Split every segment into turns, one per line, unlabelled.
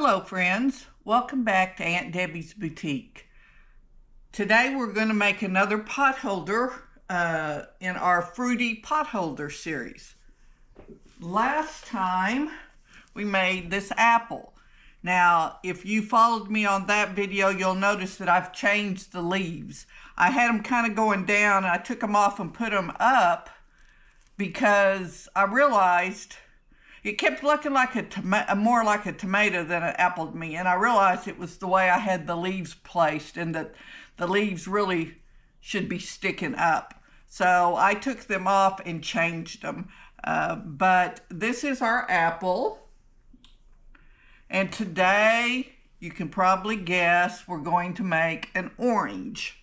Hello friends, welcome back to Aunt Debbie's Boutique. Today we're going to make another potholder uh, in our fruity potholder series. Last time we made this apple. Now if you followed me on that video you'll notice that I've changed the leaves. I had them kind of going down I took them off and put them up because I realized it kept looking like a tomato, more like a tomato than an apple to me. And I realized it was the way I had the leaves placed and that the leaves really should be sticking up. So I took them off and changed them. Uh, but this is our apple. And today, you can probably guess, we're going to make an orange.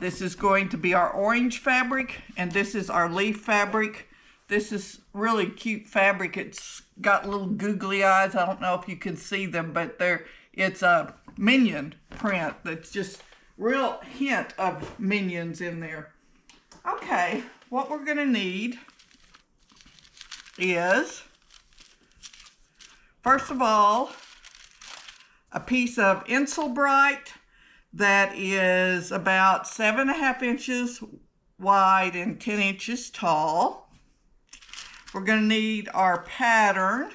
This is going to be our orange fabric, and this is our leaf fabric. This is really cute fabric. It's got little googly eyes. I don't know if you can see them, but they're, it's a minion print that's just real hint of minions in there. Okay, what we're going to need is, first of all, a piece of Insul-Bright that is about seven and a half inches wide and 10 inches tall. We're going to need our pattern.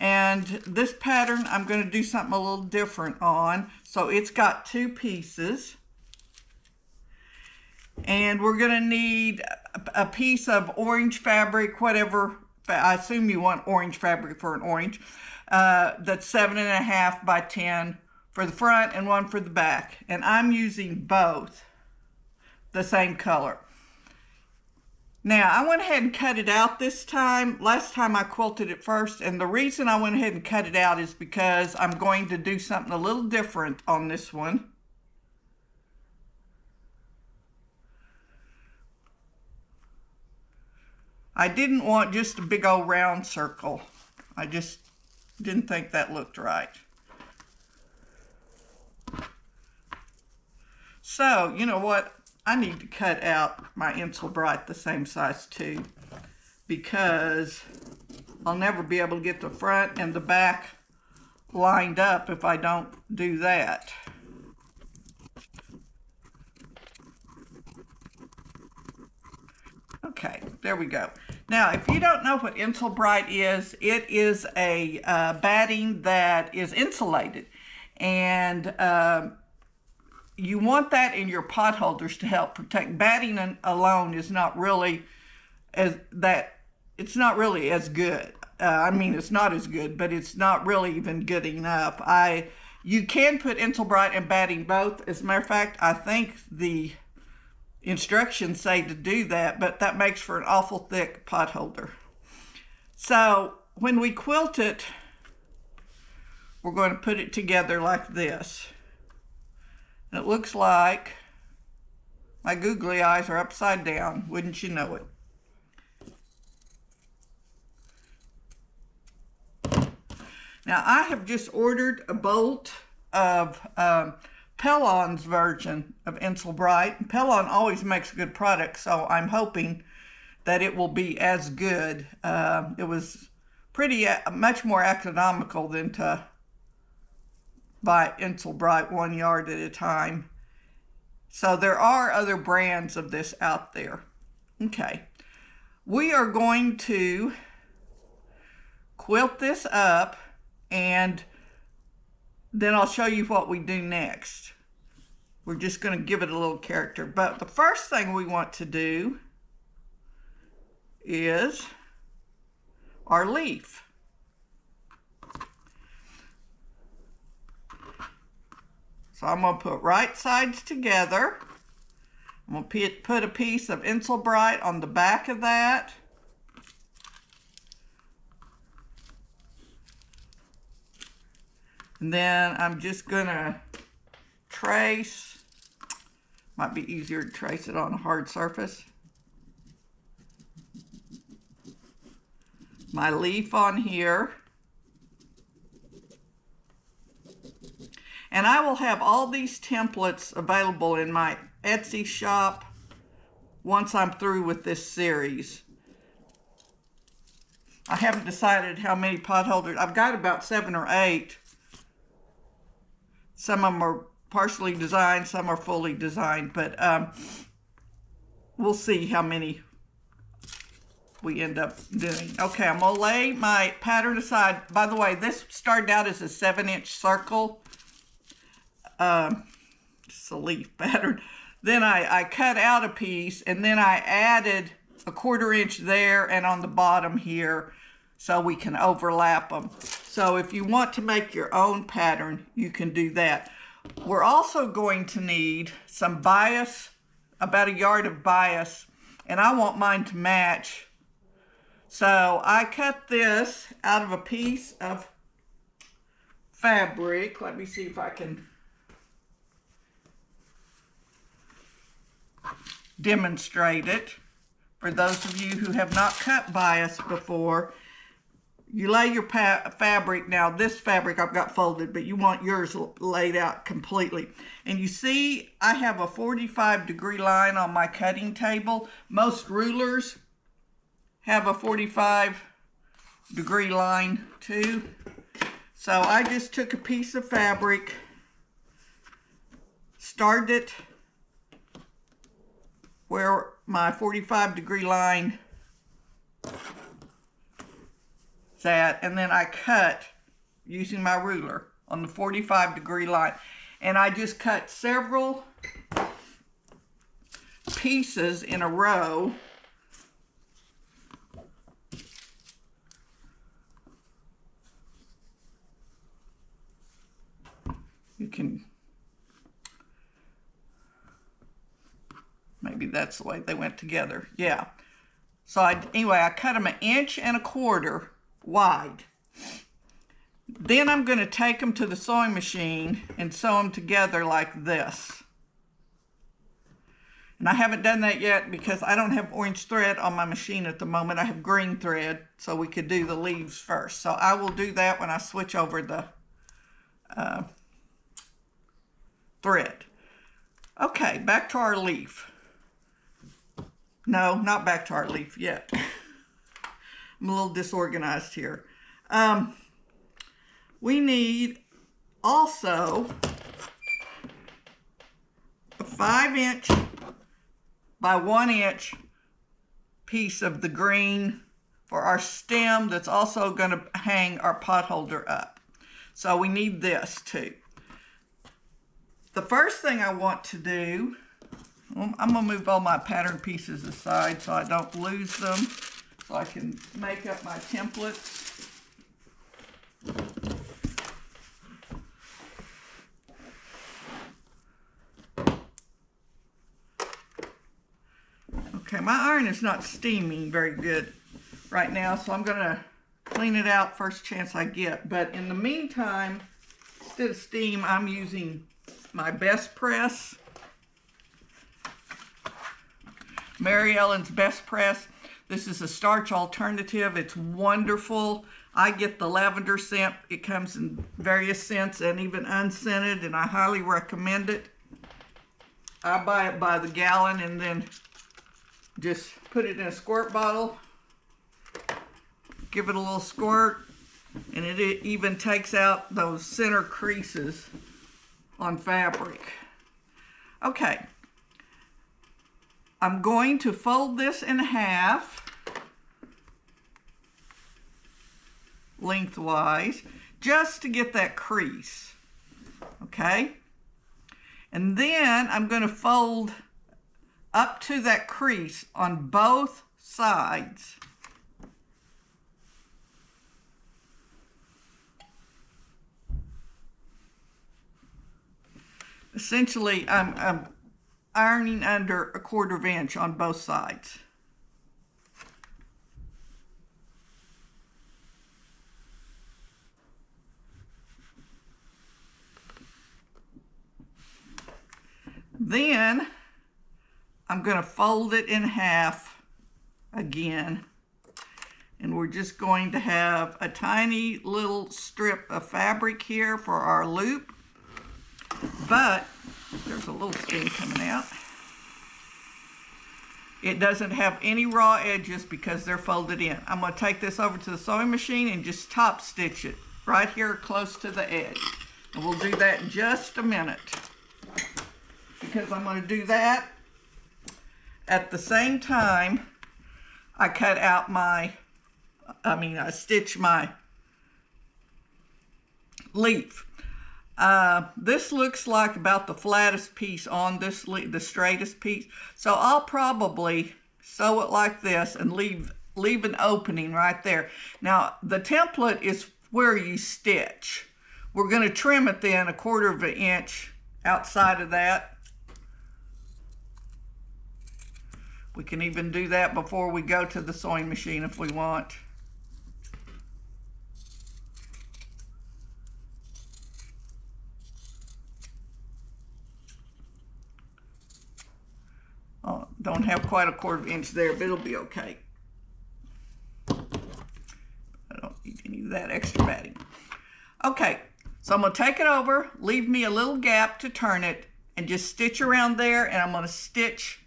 And this pattern, I'm going to do something a little different on. So it's got two pieces. And we're going to need a piece of orange fabric, whatever. I assume you want orange fabric for an orange. Uh, that's seven and a half by 10 for the front and one for the back. And I'm using both the same color. Now, I went ahead and cut it out this time. Last time I quilted it first, and the reason I went ahead and cut it out is because I'm going to do something a little different on this one. I didn't want just a big old round circle. I just didn't think that looked right. So, you know what? I need to cut out my Insul-Bright the same size too because I'll never be able to get the front and the back lined up if I don't do that. Okay, there we go. Now, if you don't know what Insul-Bright is, it is a uh, batting that is insulated. And uh, you want that in your pot holders to help protect. Batting alone is not really as that. It's not really as good. Uh, I mean, it's not as good, but it's not really even good enough. I you can put Insul-Bright and batting both. As a matter of fact, I think the instructions say to do that, but that makes for an awful thick pot holder. So when we quilt it, we're going to put it together like this. It looks like my googly eyes are upside down, wouldn't you know it? Now I have just ordered a bolt of um, Pellon's version of Insul-Bright. Pellon always makes good products, so I'm hoping that it will be as good. Uh, it was pretty uh, much more economical than to by Insul-Bright one yard at a time. So there are other brands of this out there. Okay. We are going to quilt this up and then I'll show you what we do next. We're just going to give it a little character. But the first thing we want to do is our leaf. So I'm going to put right sides together. I'm going to put a piece of Insul-Bright on the back of that. And then I'm just going to trace. Might be easier to trace it on a hard surface. My leaf on here. And I will have all these templates available in my Etsy shop once I'm through with this series. I haven't decided how many pot holders. I've got about seven or eight. Some of them are partially designed, some are fully designed, but um, we'll see how many we end up doing. Okay, I'm gonna lay my pattern aside. By the way, this started out as a seven inch circle. Um, just a leaf pattern. Then I, I cut out a piece and then I added a quarter inch there and on the bottom here so we can overlap them. So if you want to make your own pattern, you can do that. We're also going to need some bias, about a yard of bias, and I want mine to match. So I cut this out of a piece of fabric. Let me see if I can demonstrate it. For those of you who have not cut bias before, you lay your fabric, now this fabric I've got folded, but you want yours laid out completely. And you see I have a 45 degree line on my cutting table. Most rulers have a 45 degree line too. So I just took a piece of fabric, started it where my 45 degree line is at, and then I cut using my ruler on the 45 degree line. And I just cut several pieces in a row you can Maybe that's the way they went together. Yeah. So I, anyway, I cut them an inch and a quarter wide. Then I'm going to take them to the sewing machine and sew them together like this. And I haven't done that yet because I don't have orange thread on my machine at the moment. I have green thread, so we could do the leaves first. So I will do that when I switch over the uh, thread. Okay, back to our leaf. No, not back to our leaf yet. I'm a little disorganized here. Um, we need also a five inch by one inch piece of the green for our stem that's also going to hang our pot holder up. So we need this too. The first thing I want to do I'm going to move all my pattern pieces aside so I don't lose them, so I can make up my templates. Okay, my iron is not steaming very good right now, so I'm going to clean it out first chance I get. But in the meantime, instead of steam, I'm using my best press Mary Ellen's Best Press. This is a starch alternative. It's wonderful. I get the lavender scent. It comes in various scents and even unscented, and I highly recommend it. I buy it by the gallon and then just put it in a squirt bottle. Give it a little squirt, and it even takes out those center creases on fabric. Okay, I'm going to fold this in half lengthwise just to get that crease. Okay? And then I'm going to fold up to that crease on both sides. Essentially, I'm, I'm ironing under a quarter of inch on both sides. Then I'm going to fold it in half again. And we're just going to have a tiny little strip of fabric here for our loop. But there's a little steam coming out. It doesn't have any raw edges because they're folded in. I'm going to take this over to the sewing machine and just top stitch it right here close to the edge. And we'll do that in just a minute. Because I'm going to do that at the same time I cut out my, I mean, I stitch my leaf. Uh, this looks like about the flattest piece on this, the straightest piece. So I'll probably sew it like this and leave, leave an opening right there. Now, the template is where you stitch. We're going to trim it then a quarter of an inch outside of that. We can even do that before we go to the sewing machine if we want. Oh, don't have quite a quarter of an inch there, but it'll be okay. I don't need any of that extra batting. Okay, so I'm going to take it over, leave me a little gap to turn it, and just stitch around there, and I'm going to stitch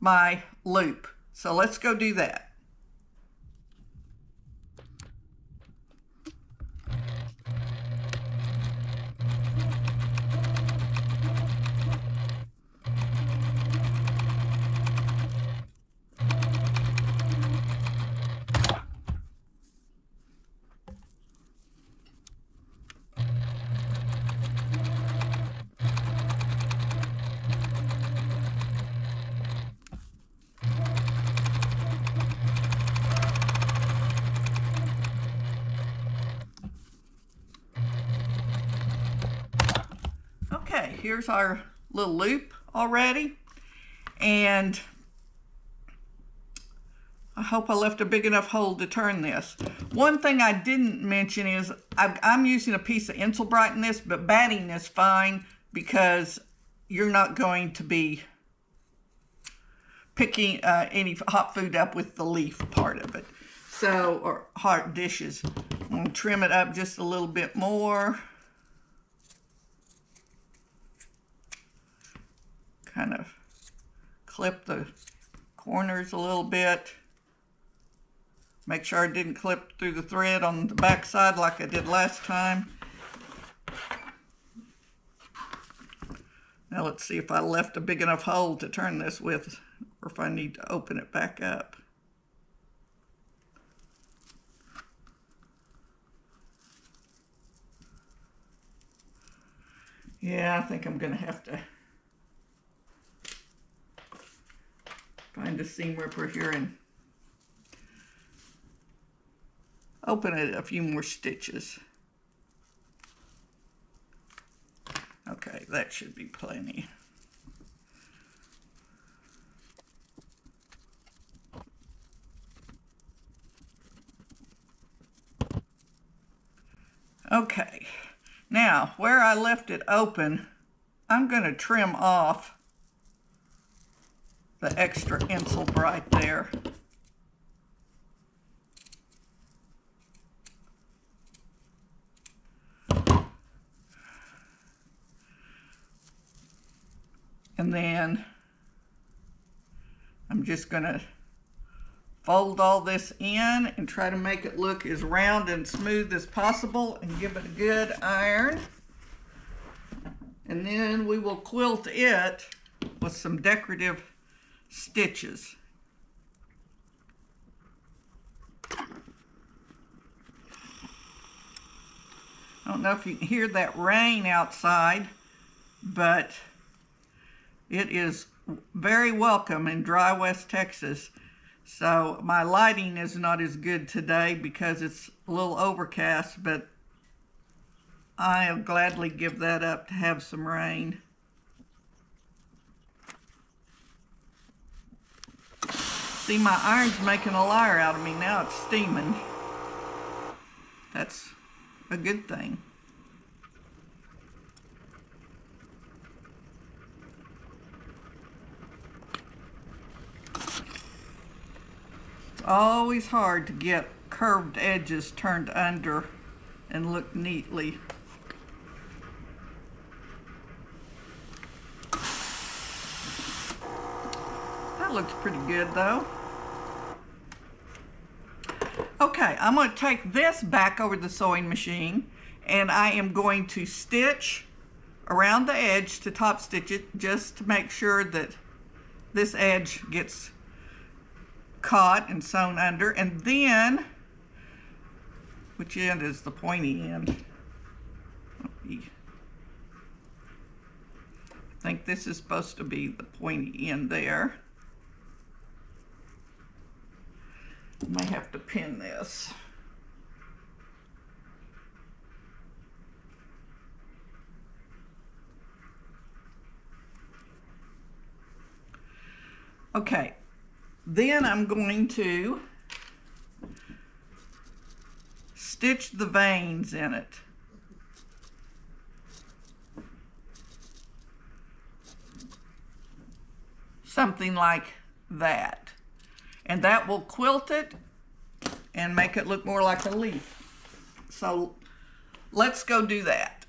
my loop. So let's go do that. Here's our little loop already. And I hope I left a big enough hole to turn this. One thing I didn't mention is i am using a piece of Insul-Bright in this, but batting is fine because you're not going to be picking uh, any hot food up with the leaf part of it. So, or hot dishes. I'm going to trim it up just a little bit more. Kind of clip the corners a little bit. Make sure I didn't clip through the thread on the back side like I did last time. Now let's see if I left a big enough hole to turn this with or if I need to open it back up. Yeah, I think I'm going to have to find a seam ripper here and open it a few more stitches. Okay, that should be plenty. Okay, now where I left it open, I'm going to trim off the extra Insul-Bright there. And then I'm just going to fold all this in and try to make it look as round and smooth as possible and give it a good iron. And then we will quilt it with some decorative stitches. I don't know if you can hear that rain outside, but it is very welcome in dry West Texas. So my lighting is not as good today because it's a little overcast, but I'll gladly give that up to have some rain. See, my iron's making a liar out of me. Now it's steaming. That's a good thing. It's always hard to get curved edges turned under and look neatly. That looks pretty good though. Okay, I'm going to take this back over the sewing machine and I am going to stitch around the edge to top stitch it just to make sure that this edge gets caught and sewn under. And then which end is the pointy end? I think this is supposed to be the pointy end there I may have to pin this Okay, then I'm going to stitch the veins in it. Something like that. And that will quilt it and make it look more like a leaf. So let's go do that.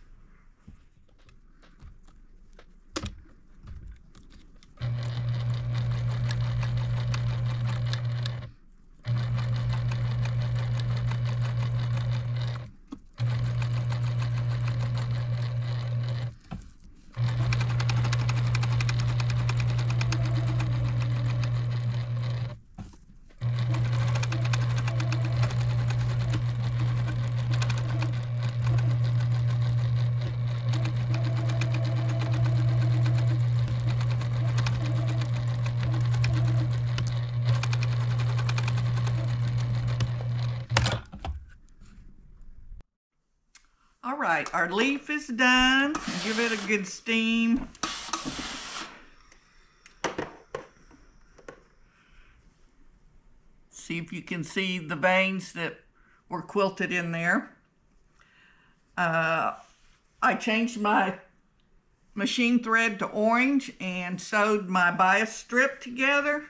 All right, our leaf is done. Give it a good steam. See if you can see the veins that were quilted in there. Uh, I changed my machine thread to orange and sewed my bias strip together.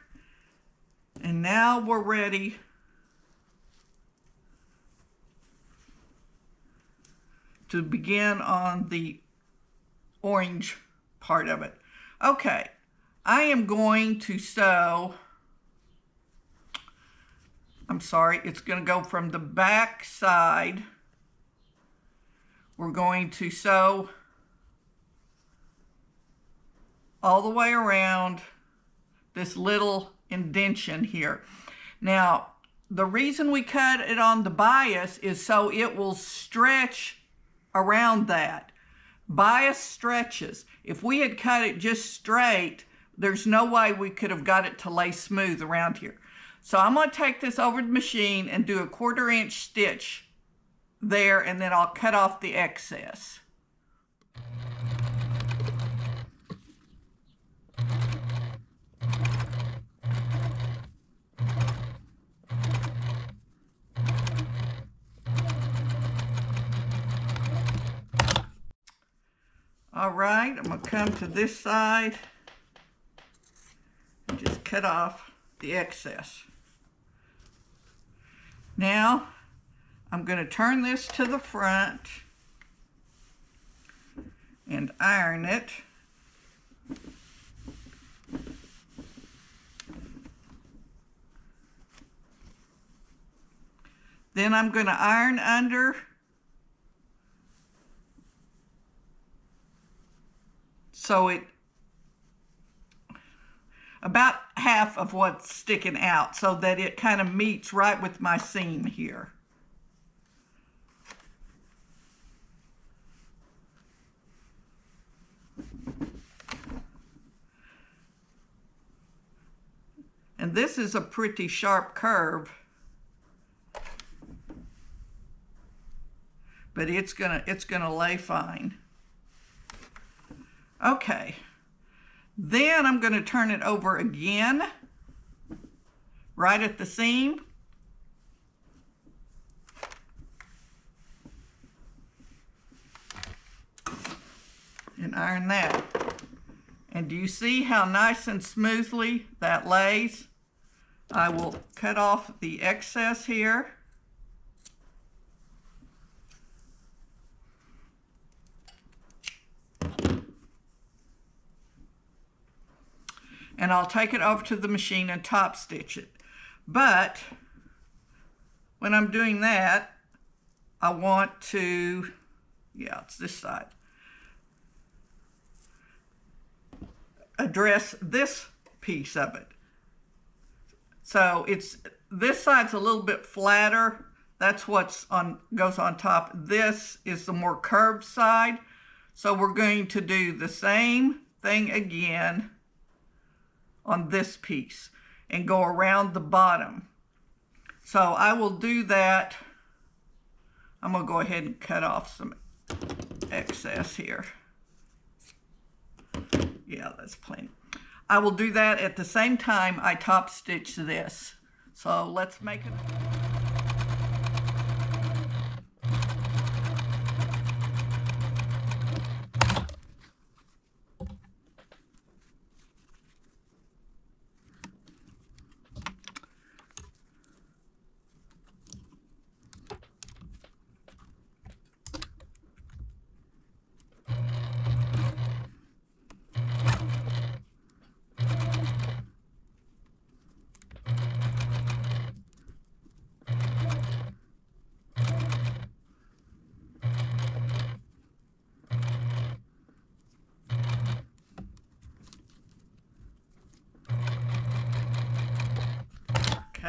And now we're ready to begin on the orange part of it. Okay, I am going to sew, I'm sorry, it's going to go from the back side. We're going to sew all the way around this little indention here. Now, the reason we cut it on the bias is so it will stretch around that. Bias stretches. If we had cut it just straight, there's no way we could have got it to lay smooth around here. So I'm going to take this over the machine and do a quarter inch stitch there and then I'll cut off the excess. All right, I'm gonna come to this side and just cut off the excess. Now, I'm gonna turn this to the front and iron it. Then I'm going to iron under so it about half of what's sticking out so that it kind of meets right with my seam here. And this is a pretty sharp curve. But it's gonna it's gonna lay fine. Okay. Then I'm going to turn it over again, right at the seam. And iron that. And do you see how nice and smoothly that lays? I will cut off the excess here. And I'll take it over to the machine and top stitch it. But when I'm doing that, I want to, yeah, it's this side, address this piece of it. So it's, this side's a little bit flatter. That's what's on, goes on top. This is the more curved side. So we're going to do the same thing again on this piece and go around the bottom. So I will do that. I'm to go ahead and cut off some excess here. Yeah, that's plenty. I will do that at the same time I top stitch this. So let's make it.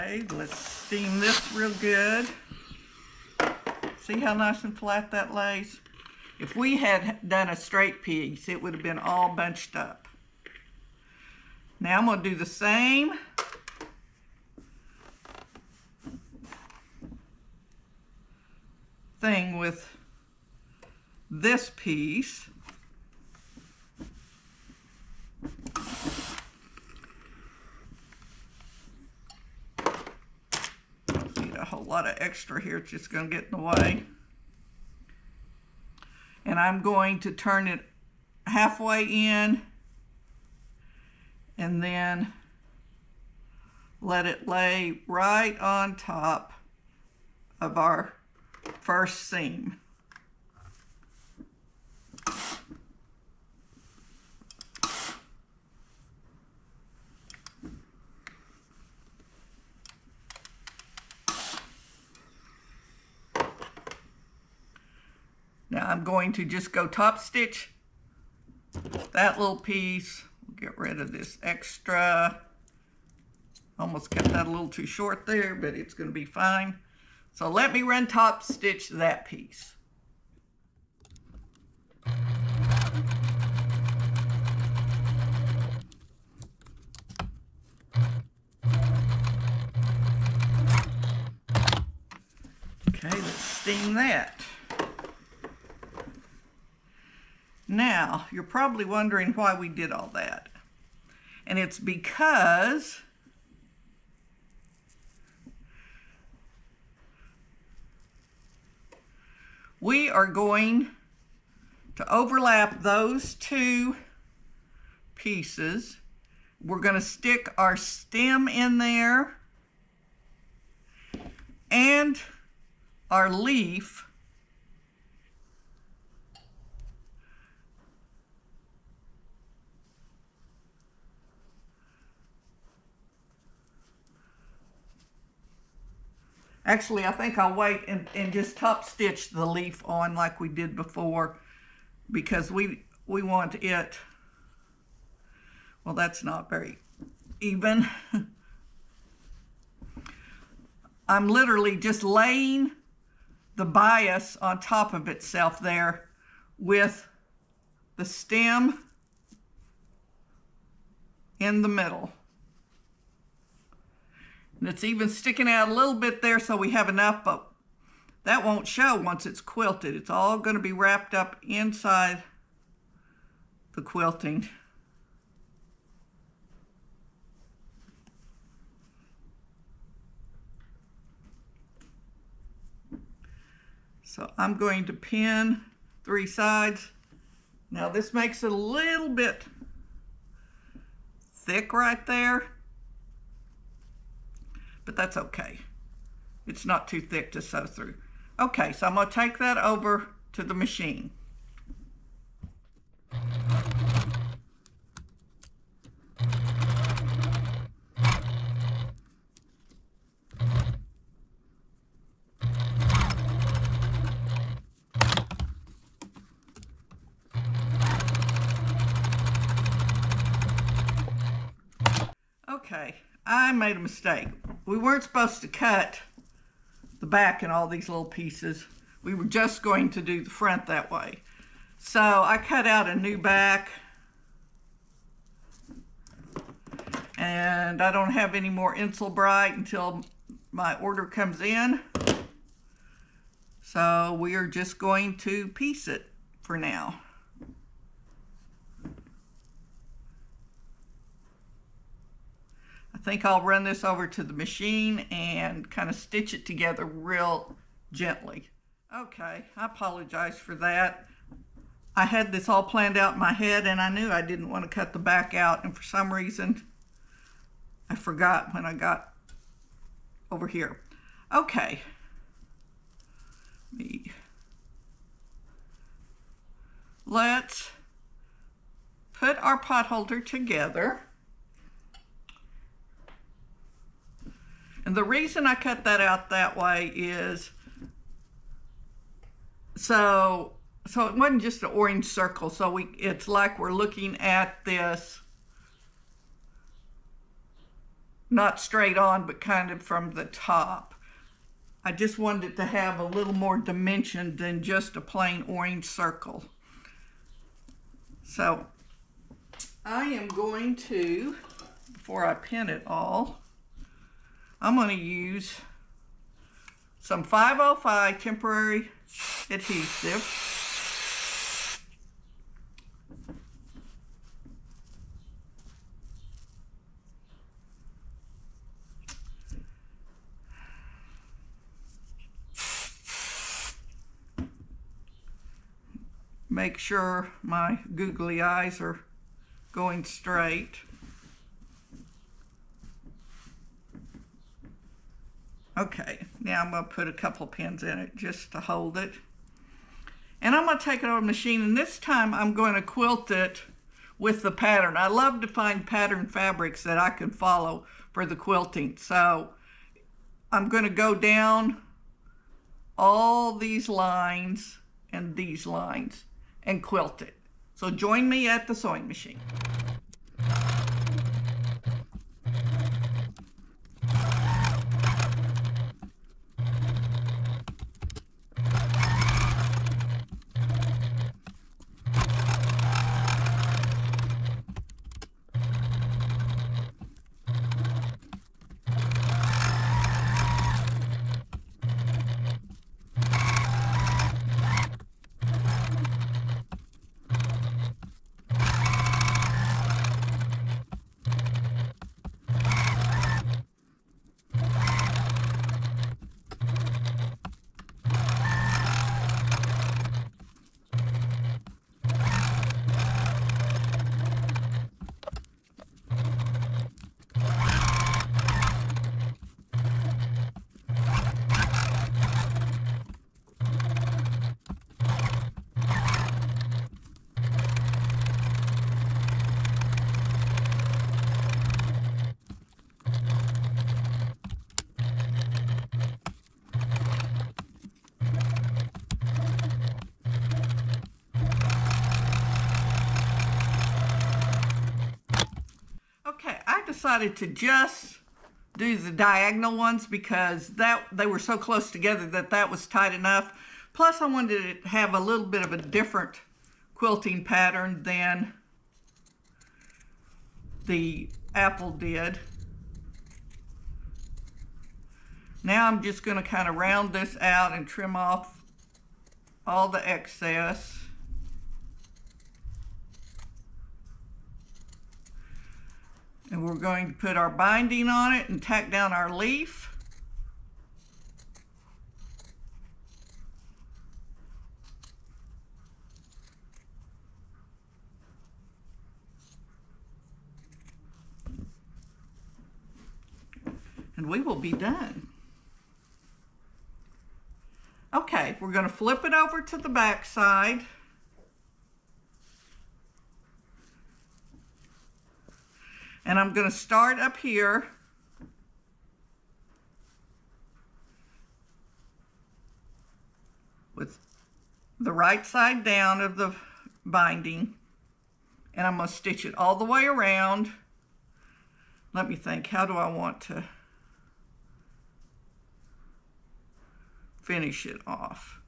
Let's steam this real good. See how nice and flat that lays? If we had done a straight piece, it would have been all bunched up. Now I'm going to do the same. thing with this piece. lot of extra here. It's just going to get in the way. And I'm going to turn it halfway in and then let it lay right on top of our first seam. Now I'm going to just go top stitch that little piece. Get rid of this extra. Almost cut that a little too short there, but it's going to be fine. So let me run top stitch that piece. Okay, let's steam that. Now, you're probably wondering why we did all that. And it's because we are going to overlap those two pieces. We're going to stick our stem in there and our leaf Actually, I think I'll wait and, and just top stitch the leaf on like we did before because we we want it, well, that's not very even. I'm literally just laying the bias on top of itself there with the stem in the middle. And it's even sticking out a little bit there so we have enough, but that won't show once it's quilted. It's all going to be wrapped up inside the quilting. So I'm going to pin three sides. Now this makes it a little bit thick right there but that's okay. It's not too thick to sew through. Okay, so I'm gonna take that over to the machine. Okay, I made a mistake. We weren't supposed to cut the back in all these little pieces. We were just going to do the front that way. So I cut out a new back and I don't have any more Insul-Bright until my order comes in. So we are just going to piece it for now. Think I'll run this over to the machine and kind of stitch it together real gently. Okay, I apologize for that. I had this all planned out in my head and I knew I didn't want to cut the back out and for some reason I forgot when I got over here. Okay. Me. Let's put our pot holder together. And the reason I cut that out that way is so so it wasn't just an orange circle. So we it's like we're looking at this not straight on, but kind of from the top. I just wanted it to have a little more dimension than just a plain orange circle. So I am going to, before I pin it all, I'm going to use some 505 temporary adhesive. make sure my googly eyes are going straight. Okay, now I'm going to put a couple pins in it just to hold it. And I'm going to take it over the machine, and this time I'm going to quilt it with the pattern. I love to find pattern fabrics that I can follow for the quilting. So I'm going to go down all these lines and these lines and quilt it. So join me at the sewing machine. Decided to just do the diagonal ones because that they were so close together that that was tight enough. Plus I wanted to have a little bit of a different quilting pattern than the apple did. Now I'm just going to kind of round this out and trim off all the excess. And we're going to put our binding on it and tack down our leaf. And we will be done. Okay, we're going to flip it over to the back side. And I'm going to start up here. With the right side down of the binding. And I'm going to stitch it all the way around. let me think, how do I want to finish it off?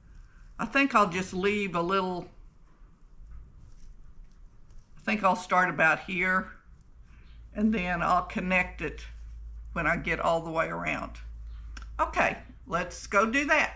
I think I'll just leave a little, I think I'll start about here and then I'll connect it when I get all the way around. Okay, let's go do that.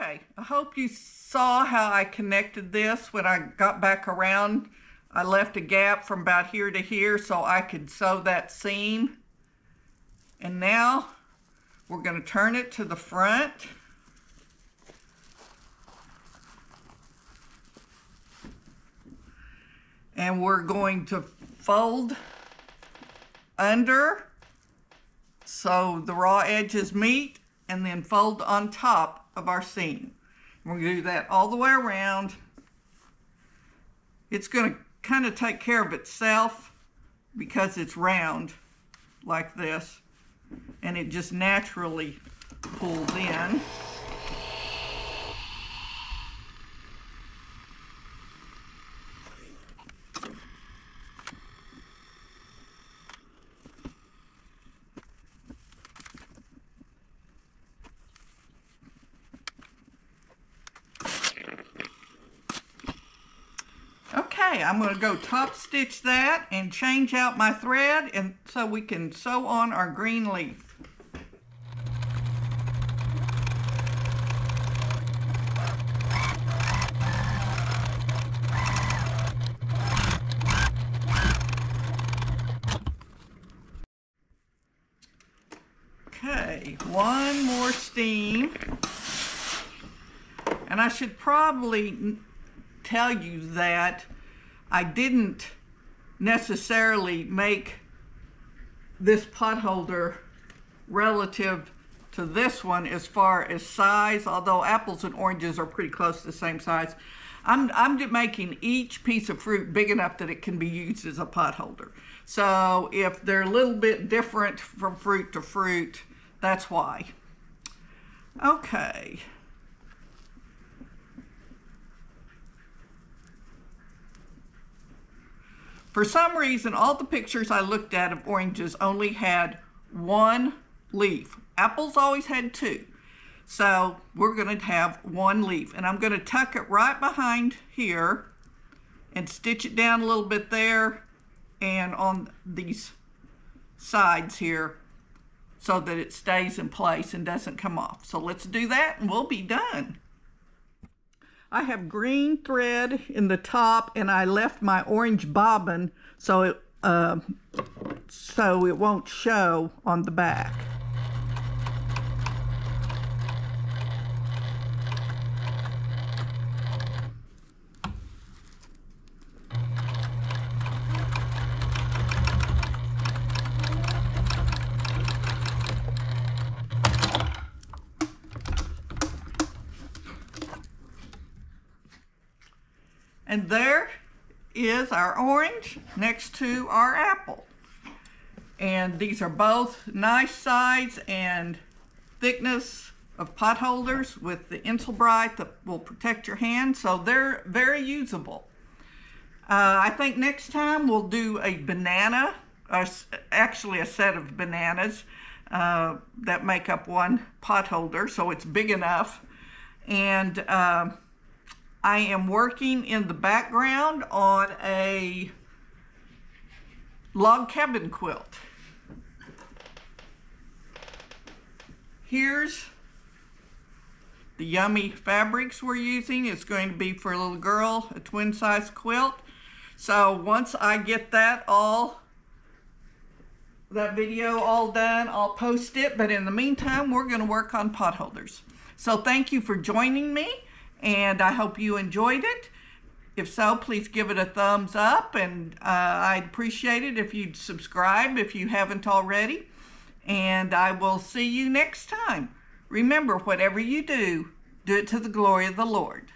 Okay, I hope you saw how I connected this when I got back around. I left a gap from about here to here so I could sew that seam. And now we're going to turn it to the front. And we're going to fold under so the raw edges meet and then fold on top of our seam. We're going to do that all the way around. It's going to kind of take care of itself because it's round like this and it just naturally pulls in. Okay, I'm going to go top stitch that and change out my thread and so we can sew on our green leaf. Okay, one more steam. And I should probably tell you that I didn't necessarily make this pot holder relative to this one as far as size, although apples and oranges are pretty close to the same size. I'm, I'm making each piece of fruit big enough that it can be used as a pot holder. So if they're a little bit different from fruit to fruit, that's why. Okay. For some reason, all the pictures I looked at of oranges only had one leaf. Apples always had two. So we're going to have one leaf. And I'm going to tuck it right behind here and stitch it down a little bit there and on these sides here so that it stays in place and doesn't come off. So let's do that and we'll be done. I have green thread in the top and I left my orange bobbin so it, uh, so it won't show on the back. And there is our orange next to our apple. And these are both nice size and thickness of pot holders with the Insul-Bright that will protect your hand. So they're very usable. Uh, I think next time we'll do a banana, or actually a set of bananas uh, that make up one pot holder. So it's big enough. And uh, I am working in the background on a log cabin quilt. Here's the yummy fabrics we're using. It's going to be for a little girl, a twin size quilt. So once I get that all, that video all done, I'll post it. But in the meantime, we're going to work on potholders. So thank you for joining me and I hope you enjoyed it. If so, please give it a thumbs up, and uh, I'd appreciate it if you'd subscribe if you haven't already. And I will see you next time. Remember, whatever you do, do it to the glory of the Lord.